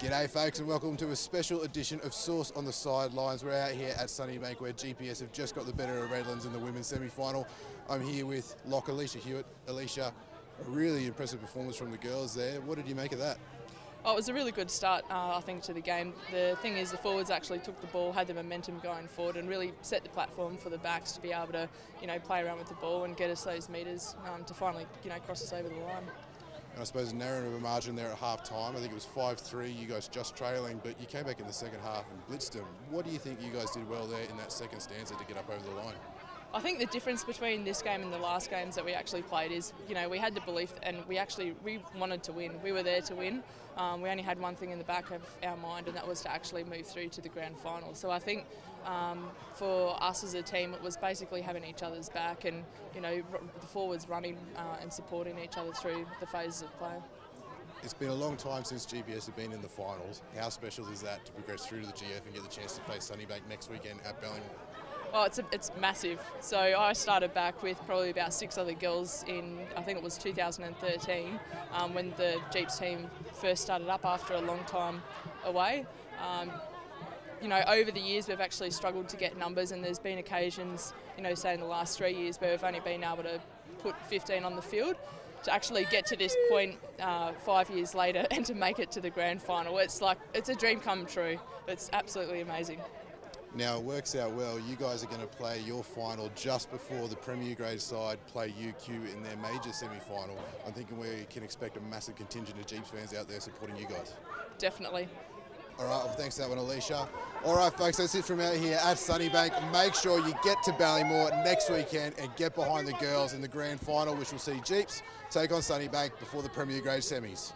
G'day folks and welcome to a special edition of Sauce on the Sidelines. We're out here at Sunnybank where GPS have just got the better of Redlands in the women's semi-final. I'm here with Lock Alisha Hewett. Alisha, a really impressive performance from the girls there. What did you make of that? Oh, it was a really good start, uh, I think, to the game. The thing is, the forwards actually took the ball, had the momentum going forward, and really set the platform for the backs to be able to, you know, play around with the ball and get us those metres um, to finally, you know, cross us over the line. And I suppose a margin there at half time. I think it was 5 3, you guys just trailing, but you came back in the second half and blitzed them. What do you think you guys did well there in that second stanza to get up over the line? I think the difference between this game and the last games that we actually played is, you know, we had the belief and we actually we wanted to win. We were there to win. Um, we only had one thing in the back of our mind, and that was to actually move through to the grand final. So I think um, for us as a team, it was basically having each other's back and, you know, the forwards running uh, and supporting each other through the phases of play. It's been a long time since GPS have been in the finals. How special is that to progress through to the GF and get the chance to face Sunnybank next weekend at Ballymore? Oh, it's, a, it's massive. So I started back with probably about six other girls in, I think it was 2013, um, when the Jeeps team first started up after a long time away. Um, you know, over the years we've actually struggled to get numbers, and there's been occasions, you know, say in the last three years where we've only been able to put 15 on the field. To actually get to this point uh, five years later and to make it to the grand final, it's like it's a dream come true. It's absolutely amazing. Now it works out well. You guys are going to play your final just before the Premier Grade side play UQ in their major semi-final. I'm thinking we can expect a massive contingent of Jeeps fans out there supporting you guys. Definitely. All right, well, thanks for that one, Alisha. All right, folks, that's it from out here at Sunnybank. Make sure you get to Ballymore next weekend and get behind the girls in the grand final, which will see Jeeps take on Sunnybank before the Premier Grade semis.